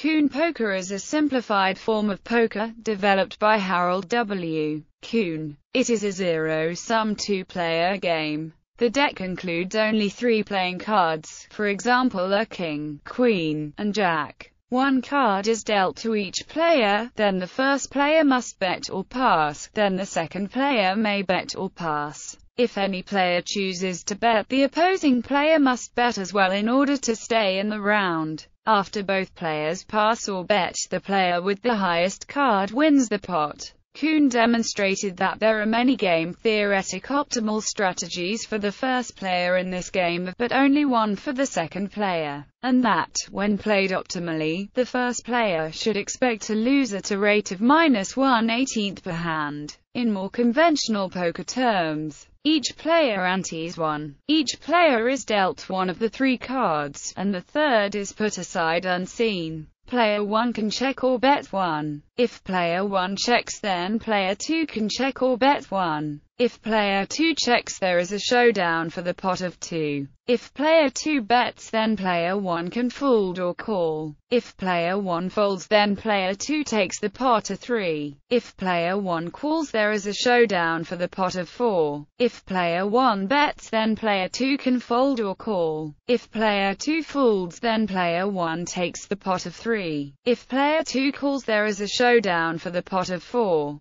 Kuhn poker is a simplified form of poker, developed by Harold W. Kuhn. It is a zero-sum two-player game. The deck includes only three playing cards, for example a king, queen, and jack. One card is dealt to each player, then the first player must bet or pass, then the second player may bet or pass. If any player chooses to bet, the opposing player must bet as well in order to stay in the round. After both players pass or bet, the player with the highest card wins the pot. Kuhn demonstrated that there are many game theoretic optimal strategies for the first player in this game, but only one for the second player, and that, when played optimally, the first player should expect to lose at a rate of minus 1 18th per hand. In more conventional poker terms, each player antes one. Each player is dealt one of the three cards, and the third is put aside unseen. Player 1 can check or bet 1. If player 1 checks then player 2 can check or bet 1. If player 2 checks there is a showdown for the pot of 2. If player 2 bets then player 1 can fold or call. If player 1 folds then player 2 takes the pot of 3. If player 1 calls there is a showdown for the pot of 4. If player 1 bets then player 2 can fold or call. If player 2 folds then player 1 takes the pot of 3. If player 2 calls there is a showdown for the pot of 4.